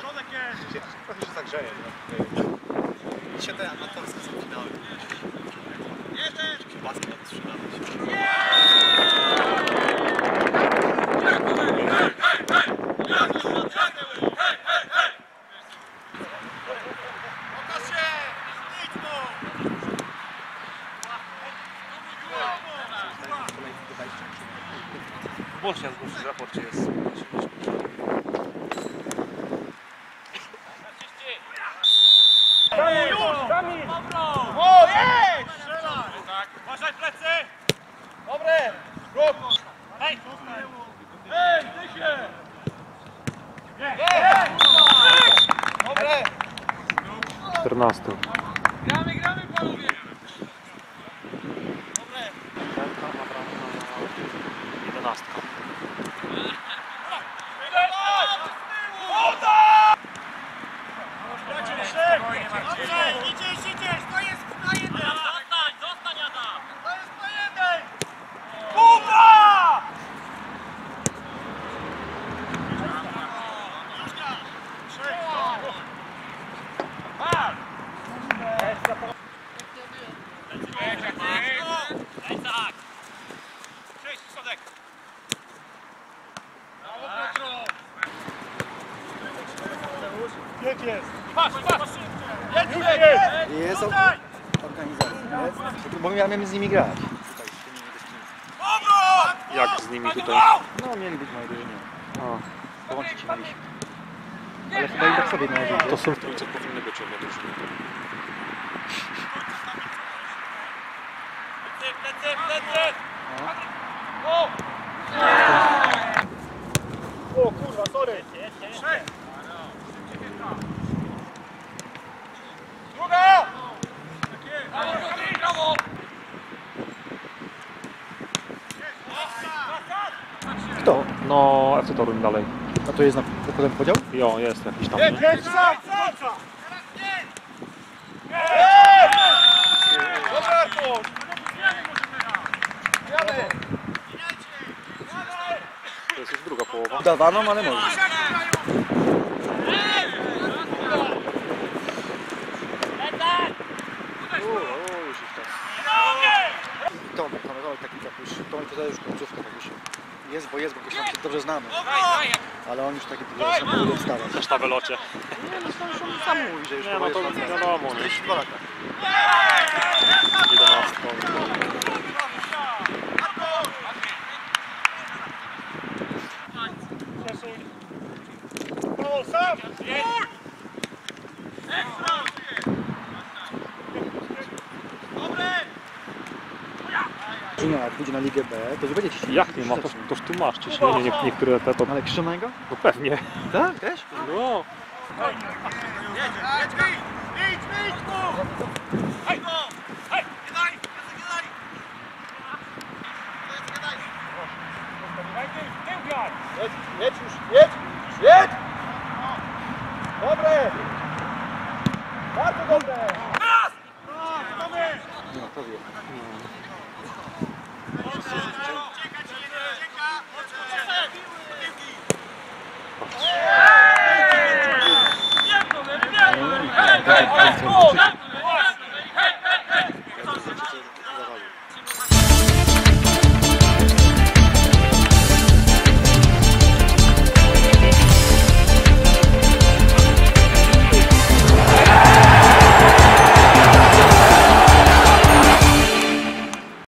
Środek jest! Trochę się zagrzeje. Dzisiaj te amatorskie są finały. Jeszcze! Kiełbaski od 3 Bośnia zgłosić w raporcie jest. 14. Cześć, Sodek! Jak jest? Patrz, patrz! Jest, jest! Jest organizacja. Jest. Bo miałem z nimi grać. Jak z nimi tutaj? No, mieli być moje drużynie. A, Połączyć się mieliśmy. Ale chyba i tak sobie należy. to są w trójce powinny być obie drużyny. Plecy, plecy, plecy! O! O kurwa, sorry! Trzech! Druga! Brawo! Kto? No, FC Toruń dalej. A to jest na potem podział? Jo, jest jakiś tam. Jedź, jedź, sam, sam! Teraz jedź! Dobra, Artur! Jadę! To jest już druga połowa. Udawaną, ale może. Tomek, Tomek, Tomek taki tak już, Tomek to już końcówka tak już jest, bo jest, bo tam się dobrze znamy. Ale on już taki dopiero sam próbuje wstawać. Też na wylocie. Nie, no to już on sam mówi, że już Nie, no to wiadomo, nie? 42 lata. 11. O, sam! Jedź! Dobre! Jak pójdzie na Ligę B, to już będzie ciśnienie. Jak nie ma, to, toż tu masz ciśnienie, nie, niektóre te to... Ale krzyżonego? No pewnie. Tak, też? No, Jedź, jedź, idź! Idź, idź tu! Hej, no! Hej, nie daj! Nie daj! Jedź, jedź już, jedź! Jedź! Dobre!